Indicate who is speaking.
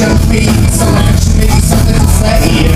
Speaker 1: your feet, so actually something to say.